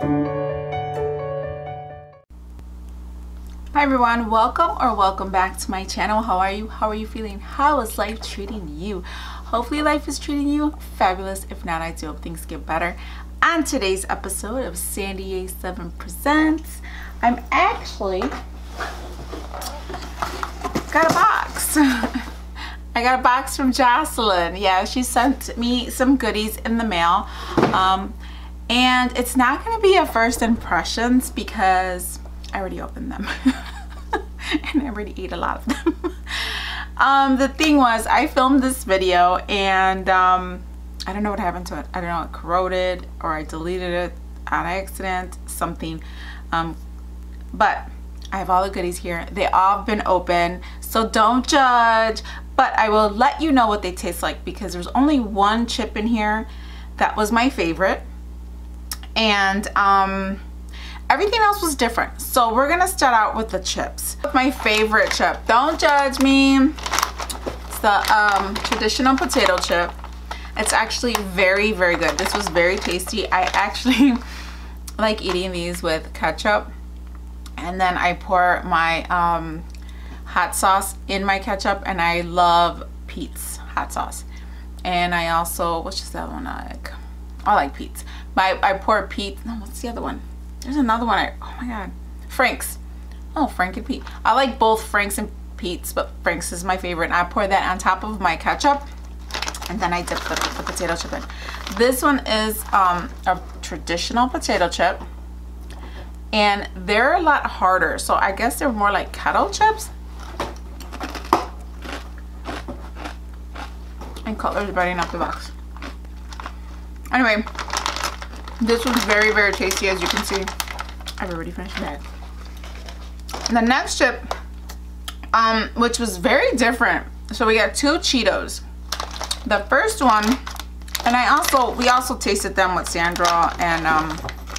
Hi everyone, welcome or welcome back to my channel. How are you? How are you feeling? How is life treating you? Hopefully life is treating you fabulous. If not, I do hope things get better. On today's episode of Sandy A7 Presents, I'm actually got a box. I got a box from Jocelyn. Yeah, she sent me some goodies in the mail. Um, and it's not going to be a first impressions because I already opened them. and I already ate a lot of them. um, the thing was, I filmed this video and um, I don't know what happened to it. I don't know, it corroded or I deleted it on accident, something. Um, but I have all the goodies here. They all have been open, so don't judge. But I will let you know what they taste like because there's only one chip in here that was my favorite. And um, everything else was different. So we're gonna start out with the chips. My favorite chip, don't judge me. It's the um, traditional potato chip. It's actually very, very good. This was very tasty. I actually like eating these with ketchup. And then I pour my um, hot sauce in my ketchup and I love Pete's hot sauce. And I also, what's just that one? I like, I like Pete's. But I, pour Pete, no, what's the other one? There's another one. I, oh my God. Frank's. Oh, Frank and Pete. I like both Frank's and Pete's, but Frank's is my favorite. And I pour that on top of my ketchup. And then I dip the, the potato chip in. This one is um, a traditional potato chip. And they're a lot harder. So I guess they're more like kettle chips. And Cutler's biting off the box. Anyway, this was very, very tasty as you can see. I've already finished that. The next chip, um, which was very different. So we got two Cheetos. The first one, and I also, we also tasted them with Sandra and um,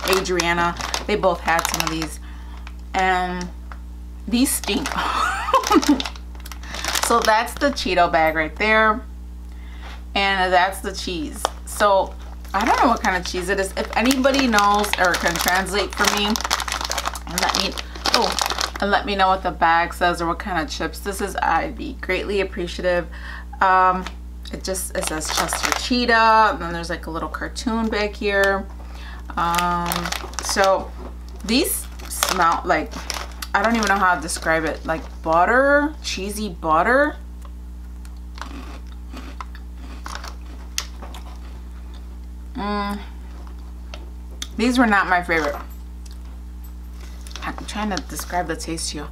Adriana. They both had some of these. And these stink. so that's the Cheeto bag right there. And that's the cheese. So I don't know what kind of cheese it is. If anybody knows or can translate for me and let me, oh, and let me know what the bag says or what kind of chips this is, I'd be greatly appreciative. Um, it just, it says Chester Cheetah, and then there's like a little cartoon back here. Um, so these smell like, I don't even know how to describe it, like butter, cheesy butter. Mm. These were not my favorite. I'm trying to describe the taste here.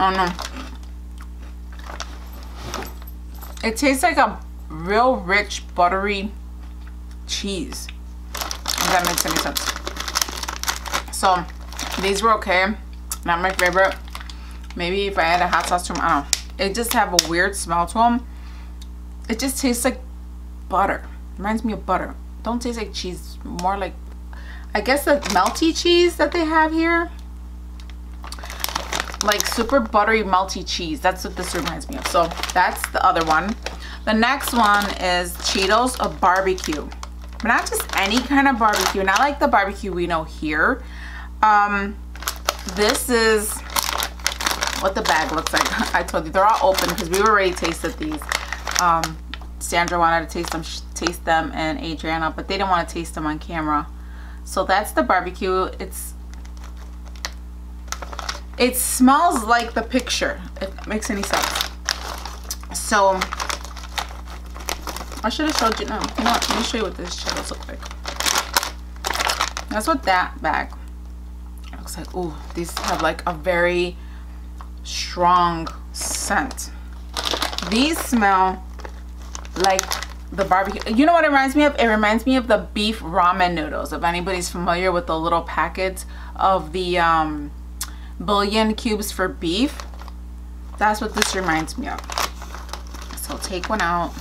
Oh no. It tastes like a real rich buttery cheese. If that makes any sense. So these were okay. Not my favorite. Maybe if I add a hot sauce to them, I don't know. It just have a weird smell to them. It just tastes like butter. Reminds me of butter. Don't taste like cheese. More like, I guess the melty cheese that they have here. Like super buttery melty cheese. That's what this reminds me of. So that's the other one. The next one is Cheetos of barbecue. But not just any kind of barbecue. Not like the barbecue we know here. Um, this is what the bag looks like. I told you they're all open because we already tasted these. Um, Sandra wanted to taste them, taste them, and Adriana, but they didn't want to taste them on camera. So that's the barbecue. It's it smells like the picture. It makes any sense. So I should have showed you. No, you know what? Let me show you what this Cheetos look like. That's what that bag looks like. Ooh, these have like a very strong scent. These smell like the barbecue. You know what it reminds me of? It reminds me of the beef ramen noodles. If anybody's familiar with the little packets of the um, bouillon cubes for beef, that's what this reminds me of. So take one out.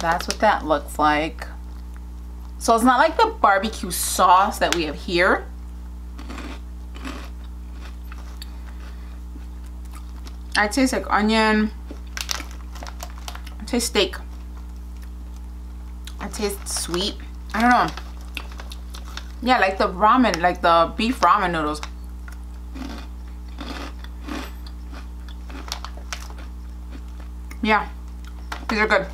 That's what that looks like. So it's not like the barbecue sauce that we have here. I taste like onion, taste steak. I taste sweet. I don't know. Yeah, like the ramen, like the beef ramen noodles. Yeah, these are good.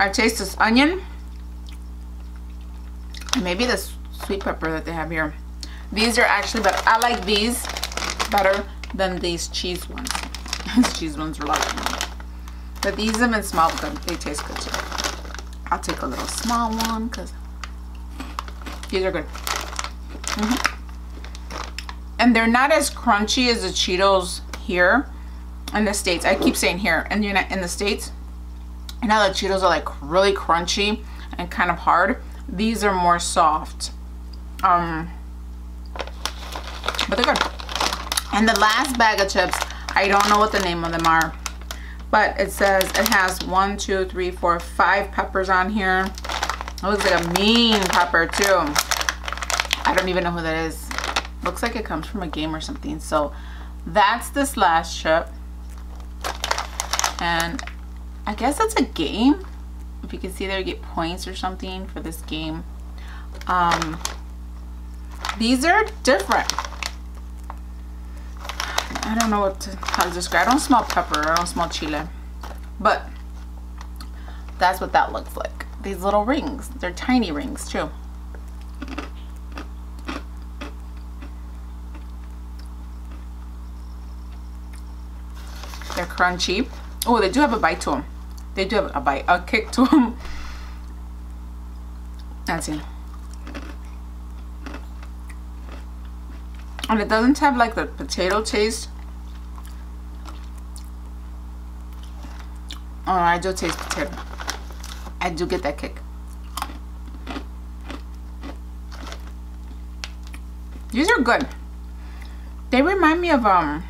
I taste this onion. Maybe this sweet pepper that they have here. These are actually better. I like these better than these cheese ones. these cheese ones are like But these have been small. They taste good too. I'll take a little small one because these are good. Mm -hmm. And they're not as crunchy as the Cheetos here in the States. I keep saying here and you're not in the States. And now the Cheetos are like really crunchy and kind of hard. These are more soft. Um, but they're good. And the last bag of chips, I don't know what the name of them are, but it says it has one, two, three, four, five peppers on here. It looks like a mean pepper too. I don't even know who that is. Looks like it comes from a game or something. So that's this last chip. And I guess it's a game. If you can see there, you get points or something for this game. Um, these are different. I don't know what to, how to describe. I don't smell pepper. I don't smell chile. But that's what that looks like. These little rings. They're tiny rings too. They're crunchy. Oh, they do have a bite to them. They do have a bite, a kick to them. That's it. And it doesn't have like the potato taste. Oh, I do taste potato. I do get that kick. These are good. They remind me of, um,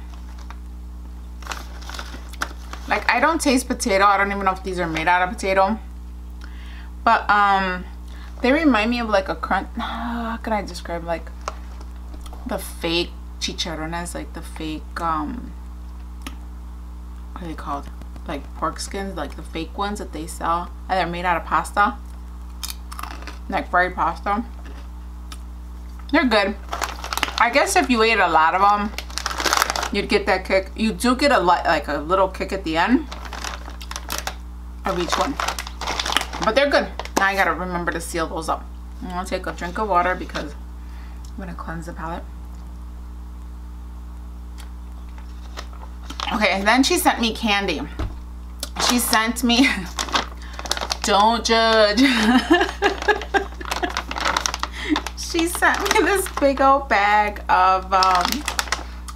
like I don't taste potato. I don't even know if these are made out of potato. But, um, they remind me of like a crunch. How can I describe like the fake chicharrones, like the fake, um, what are they called? Like pork skins, like the fake ones that they sell. And they're made out of pasta. Like fried pasta. They're good. I guess if you ate a lot of them, you'd get that kick. You do get a like a little kick at the end of each one. But they're good. Now I gotta remember to seal those up. I'm gonna take a drink of water because I'm gonna cleanse the palate. Okay, and then she sent me candy. She sent me, don't judge. she sent me this big old bag of um,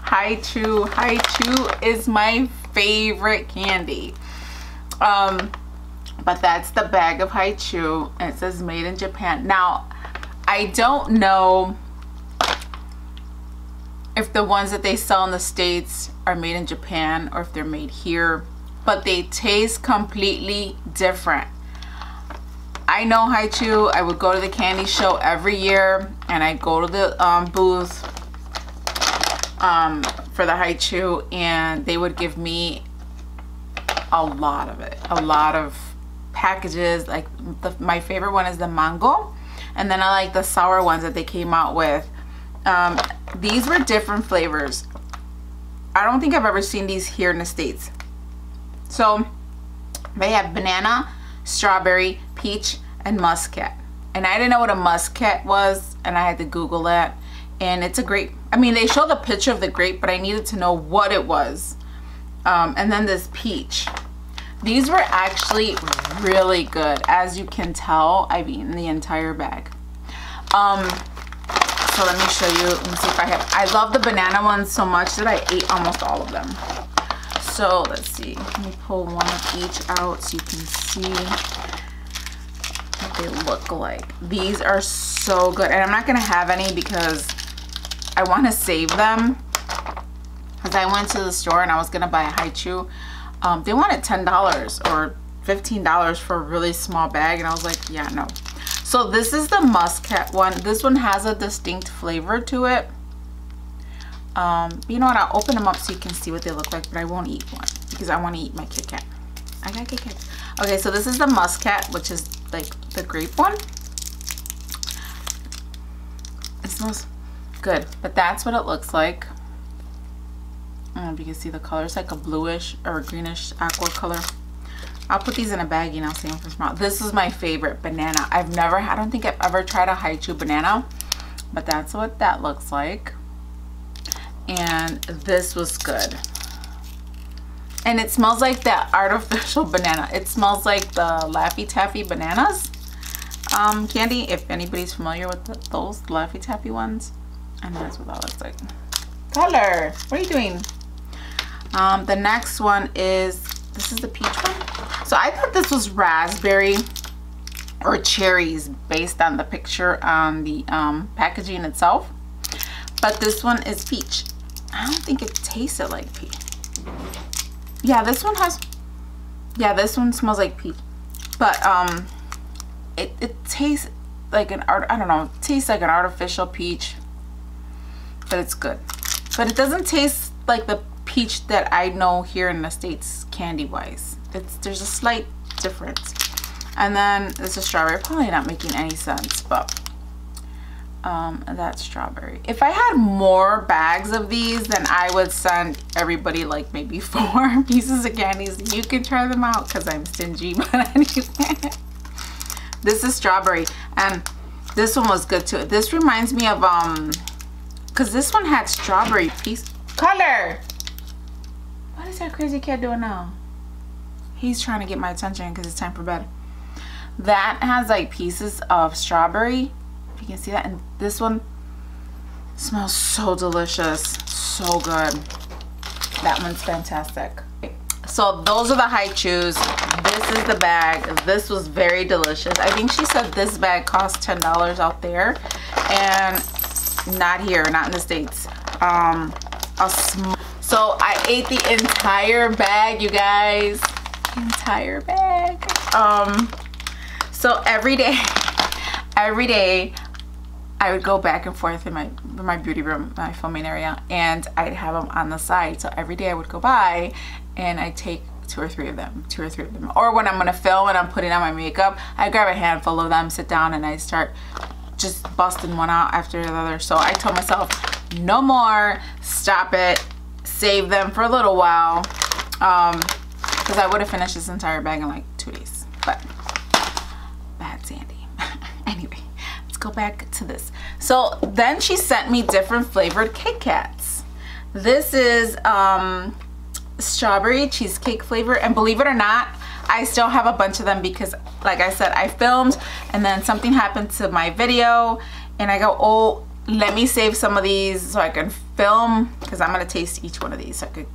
Hi-Chew. Hi-Chew is my favorite candy. Um, but that's the bag of Hi-Chew it says made in Japan. Now, I don't know if the ones that they sell in the States are made in Japan or if they're made here, but they taste completely different. I know Hi-Chew. I would go to the candy show every year and I go to the um, booth um, for the Hi-Chew and they would give me a lot of it. A lot of packages. Like the, my favorite one is the mango and then I like the sour ones that they came out with. Um, these were different flavors. I don't think I've ever seen these here in the States. So they have banana, strawberry, peach, and muscat. And I didn't know what a muscat was and I had to Google that. And it's a grape. I mean, they show the picture of the grape, but I needed to know what it was. Um, and then this peach. These were actually really good. As you can tell, I've eaten the entire bag. Um, so let me show you let me see if i have i love the banana ones so much that i ate almost all of them so let's see. Let me pull one of each out so you can see what they look like. These are so good and i'm not gonna have any because i want to save them. Because i went to the store and i was gonna buy a Hi-Chew um, they wanted ten dollars or $15 for a really small bag and I was like yeah no. So this is the muscat one. This one has a distinct flavor to it. Um, you know what? I'll open them up so you can see what they look like, but I won't eat one because I want to eat my Kit Kat. I got Kit Kat. Okay, so this is the muscat, which is like the grape one. It smells good. But that's what it looks like. I don't know if you can see the color. It's like a bluish or a greenish aqua color. I'll put these in a baggie and I'll see them for tomorrow. This is my favorite banana. I've never, I don't think I've ever tried a Hi-Chew banana, but that's what that looks like. And this was good. And it smells like that artificial banana. It smells like the Laffy Taffy bananas um, candy, if anybody's familiar with the, those Laffy Taffy ones. And that's what that looks like. Color, what are you doing? Um, the next one is, this is the peach one. So I thought this was raspberry or cherries based on the picture on the um, packaging itself. But this one is peach. I don't think it tasted like peach. Yeah, this one has, yeah, this one smells like peach. But um, it, it tastes like an art, I don't know, tastes like an artificial peach. But it's good. But it doesn't taste like the peach that I know here in the States candy wise. It's There's a slight difference. And then there's a strawberry, probably not making any sense, but um, that's strawberry. If I had more bags of these, then I would send everybody like maybe four pieces of candies. You can try them out because I'm stingy, but anyway. this is strawberry and this one was good too. This reminds me of, um, because this one had strawberry piece. Color! What is that crazy kid doing now? He's trying to get my attention because it's time for bed. That has like pieces of strawberry can see that and this one smells so delicious so good. That one's fantastic. So those are the Hi-Chews. this is the bag. This was very delicious. I think she said this bag cost ten dollars out there and not here not in the States. Um a so I ate the entire bag you guys. Entire bag. Um so every day every day I would go back and forth in my in my beauty room, my filming area, and I'd have them on the side. So every day I would go by and I'd take two or three of them, two or three of them. Or when I'm gonna film and I'm putting on my makeup, I grab a handful of them, sit down, and I start just busting one out after the other. So I told myself, no more, stop it, save them for a little while. Um, because I would have finished this entire bag in like two days. But bad Sandy. anyway go back to this. So then she sent me different flavored Kit Kats. This is um, strawberry cheesecake flavor. And believe it or not, I still have a bunch of them because like I said, I filmed and then something happened to my video and I go, oh, let me save some of these so I can film because I'm gonna taste each one of these so I could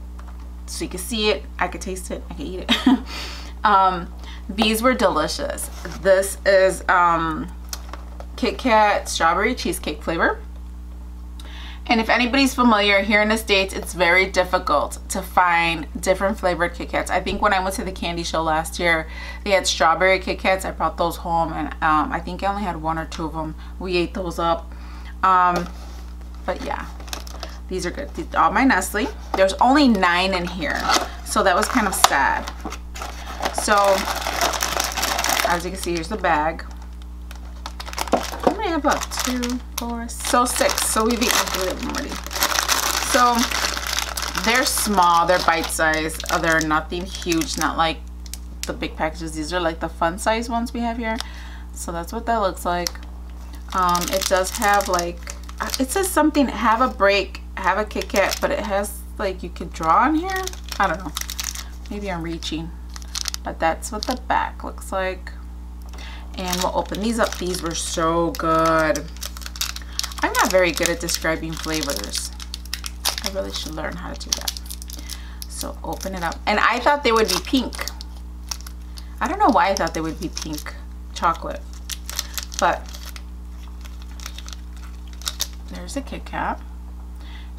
so you can see it, I could taste it, I could eat it. um, these were delicious. This is um, Kit Kat strawberry cheesecake flavor. And if anybody's familiar, here in the States, it's very difficult to find different flavored Kit Kats. I think when I went to the candy show last year, they had strawberry Kit Kats. I brought those home and um, I think I only had one or two of them. We ate those up. Um, but yeah, these are good. These, all my Nestle. There's only nine in here. So that was kind of sad. So, as you can see, here's the bag about two, four, so six. So we've eaten three of them already. So they're small, they're bite size. Oh, they're nothing huge, not like the big packages. These are like the fun size ones we have here. So that's what that looks like. Um, it does have like, uh, it says something, have a break, have a Kit Kat, but it has like, you could draw on here. I don't know. Maybe I'm reaching. But that's what the back looks like and we'll open these up. These were so good. I'm not very good at describing flavors. I really should learn how to do that. So open it up. And I thought they would be pink. I don't know why I thought they would be pink chocolate. But there's a Kit Kat.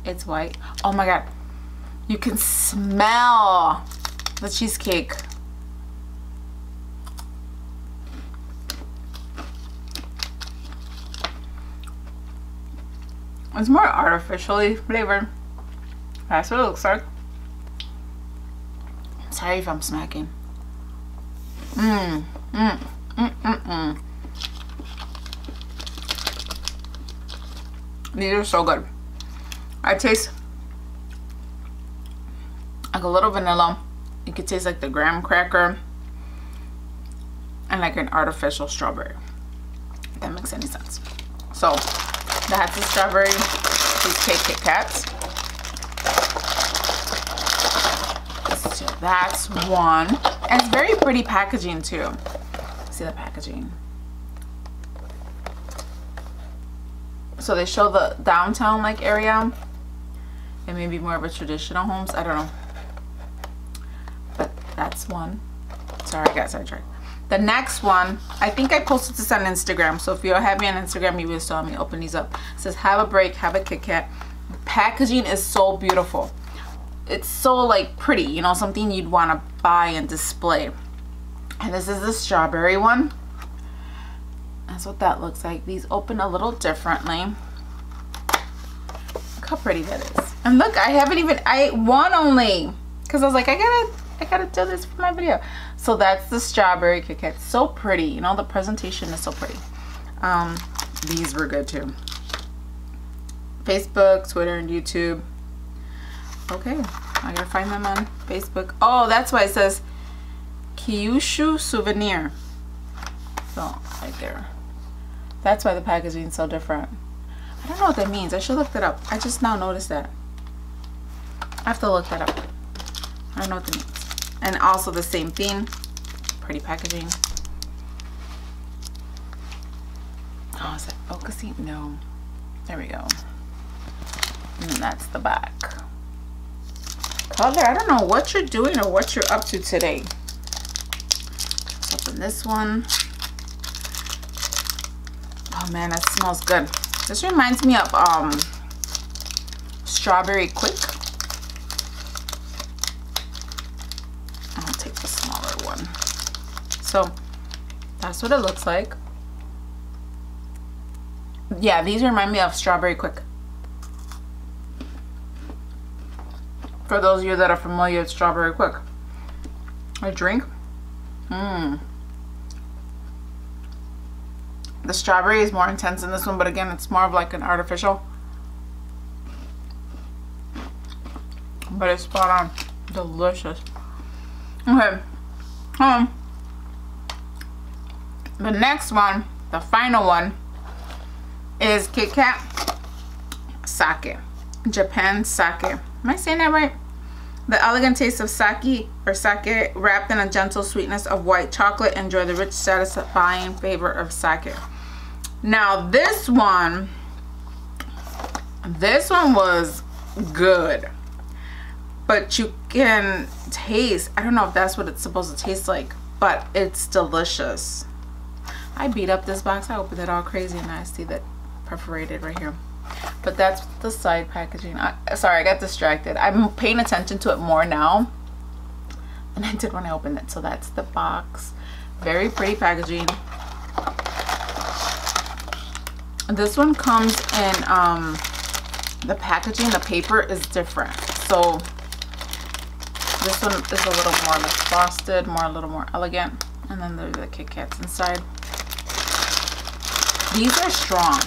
It's white. Oh my God. You can smell the cheesecake. It's more artificially flavored. That's what it looks like. Sorry if I'm smacking. Mmm. Mmm. Mmm. Mmm. These are so good. I taste like a little vanilla. You could taste like the graham cracker and like an artificial strawberry. If that makes any sense. So that's a strawberry cheesecake Kit Kats. So that's one. And it's very pretty packaging too. See the packaging. So they show the downtown like area. It may be more of a traditional homes. I don't know. But that's one. Sorry, I got sidetracked. The next one, I think I posted this on Instagram. So if you have me on Instagram, you will saw me open these up. It says, have a break, have a Kit Kat. Packaging is so beautiful. It's so like pretty, you know, something you'd want to buy and display. And this is the strawberry one. That's what that looks like. These open a little differently. Look how pretty that is. And look, I haven't even, I one only. Because I was like, I gotta, I gotta do this for my video. So that's the strawberry Kit Kat. So pretty. You know, the presentation is so pretty. Um, these were good too. Facebook, Twitter, and YouTube. Okay, I gotta find them on Facebook. Oh, that's why it says Kyushu Souvenir. So, right there. That's why the packaging is so different. I don't know what that means. I should look that up. I just now noticed that. I have to look that up. I don't know what that means. And also the same thing. Pretty packaging. Oh, is that focusing? No. There we go. And that's the back. Color, I don't know what you're doing or what you're up to today. Let's open this one. Oh man, that smells good. This reminds me of um, Strawberry Quik. I'll take the smaller one. So that's what it looks like. Yeah, these remind me of Strawberry Quik. For those of you that are familiar with Strawberry Quik. A drink. Mmm. The strawberry is more intense in this one, but again, it's more of like an artificial. But it's spot on. Delicious. Okay. Um, the next one, the final one, is Kit Kat Sake. Japan Sake. Am I saying that right? The elegant taste of sake or sake wrapped in a gentle sweetness of white chocolate. Enjoy the rich, satisfying flavor of sake. Now this one, this one was good. But you can taste, I don't know if that's what it's supposed to taste like, but it's delicious. I beat up this box. I opened it all crazy and I see that perforated right here. But that's the side packaging. I, sorry, I got distracted. I'm paying attention to it more now than I did when I opened it. So that's the box. Very pretty packaging. This one comes in um, the packaging. The paper is different. So this one is a little more like frosted, more a little more elegant. And then there's the Kit Kats inside. These are strong.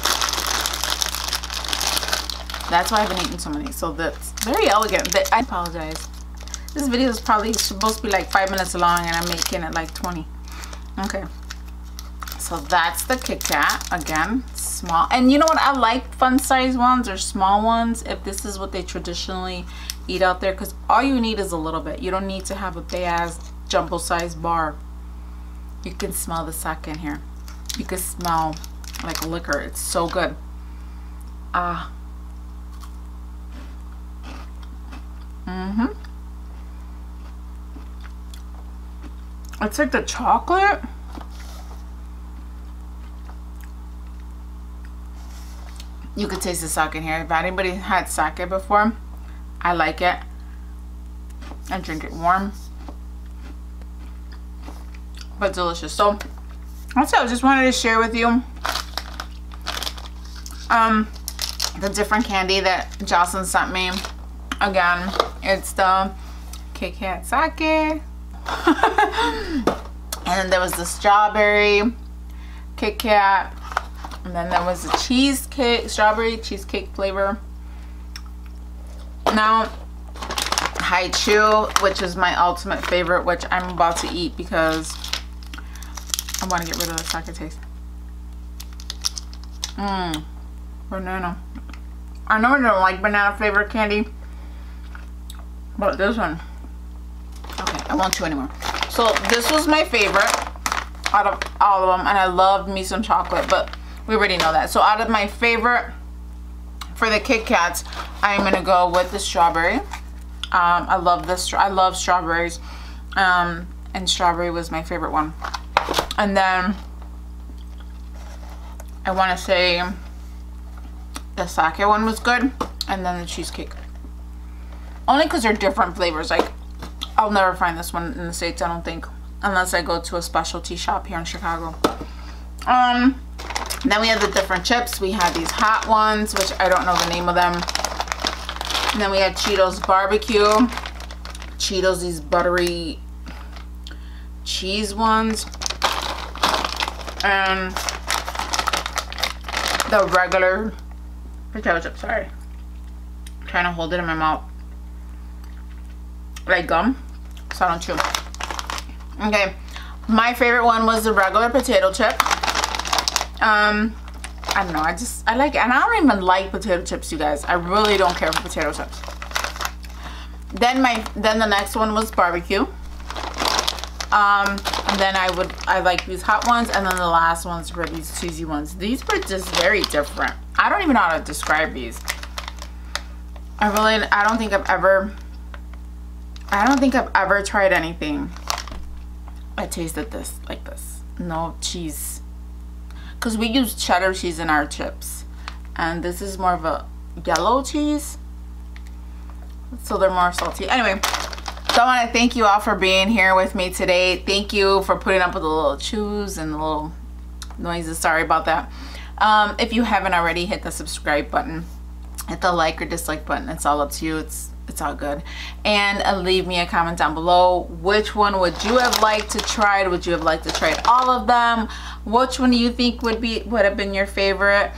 That's why I haven't eaten so many. So that's very elegant. But I apologize. This video is probably supposed to be like five minutes long and I'm making it like 20. Okay. So that's the Kit Kat. Again, small. And you know what? I like fun size ones or small ones if this is what they traditionally eat out there. Because all you need is a little bit. You don't need to have a big ass jumbo size bar. You can smell the sake in here. You can smell like liquor. It's so good. Ah. Mm-hmm. It's like the chocolate. You could taste the sake in here. If anybody had sake before, I like it. I drink it warm. But delicious. So, that's it. I just wanted to share with you um, the different candy that Jocelyn sent me. Again, it's the Kit Kat Sake. and then there was the strawberry Kit Kat. And then there was the cheesecake, strawberry cheesecake flavor. Now, Hi-Chew, which is my ultimate favorite, which I'm about to eat because I want to get rid of the sour taste. Mmm, banana. I know I don't like banana flavored candy, but this one, okay, I won't chew anymore. So this was my favorite out of all of them, and I love me some chocolate, but we already know that. So out of my favorite for the Kit Kats, I'm gonna go with the strawberry. Um, I love this. I love strawberries, um, and strawberry was my favorite one. And then I want to say the sake one was good, and then the cheesecake. Only because they're different flavors. Like I'll never find this one in the states. I don't think, unless I go to a specialty shop here in Chicago. Um, then we had the different chips. We had these hot ones, which I don't know the name of them. And then we had Cheetos barbecue. Cheetos, these buttery cheese ones. And the regular potato chip, sorry. I'm trying to hold it in my mouth. Like gum, so I don't chew. Okay, my favorite one was the regular potato chip. Um, I don't know. I just, I like. And I don't even like potato chips, you guys. I really don't care for potato chips. Then my, then the next one was barbecue. Um, and then I would, I like these hot ones. And then the last ones were these cheesy ones. These were just very different. I don't even know how to describe these. I really, I don't think I've ever, I don't think I've ever tried anything. I tasted this like this. No cheese because we use cheddar cheese in our chips and this is more of a yellow cheese so they're more salty anyway so I want to thank you all for being here with me today. Thank you for putting up with the little chews and the little noises. Sorry about that. Um, if you haven't already hit the subscribe button. Hit the like or dislike button. It's all up to you. It's it's all good. And uh, leave me a comment down below. Which one would you have liked to try? Would you have liked to try all of them? Which one do you think would be would have been your favorite?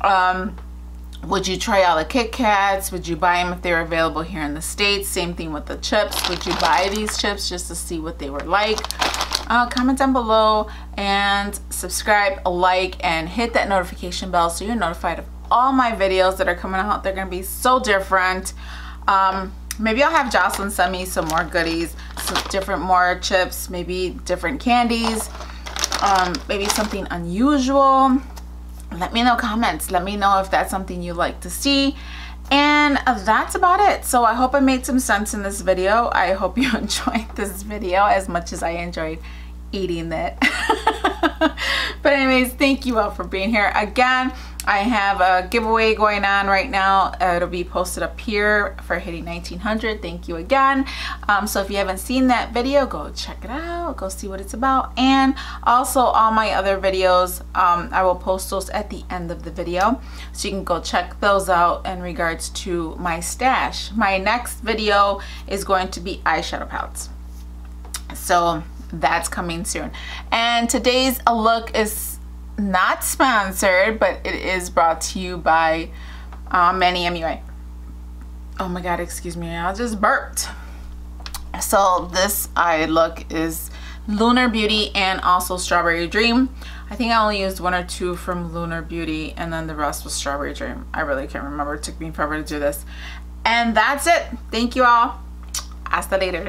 Um, would you try all the Kit Kats? Would you buy them if they're available here in the States? Same thing with the chips. Would you buy these chips just to see what they were like? Uh, comment down below and subscribe, like, and hit that notification bell so you're notified of all my videos that are coming out. They're going to be so different. Um, maybe I'll have Jocelyn send me some more goodies, some different more chips, maybe different candies, um, maybe something unusual. Let me know comments. Let me know if that's something you'd like to see. And that's about it. So I hope I made some sense in this video. I hope you enjoyed this video as much as I enjoyed eating it. but anyways, thank you all for being here. Again, I have a giveaway going on right now. Uh, it'll be posted up here for hitting 1900. Thank you again. Um, so if you haven't seen that video, go check it out. Go see what it's about. And also all my other videos, um, I will post those at the end of the video. So you can go check those out in regards to my stash. My next video is going to be eyeshadow palettes. So that's coming soon. And today's look is not sponsored, but it is brought to you by uh, Manny MUA. Oh my God, excuse me, I just burped. So this eye look is Lunar Beauty and also Strawberry Dream. I think I only used one or two from Lunar Beauty and then the rest was Strawberry Dream. I really can't remember. It took me forever to do this. And that's it. Thank you all. Hasta later.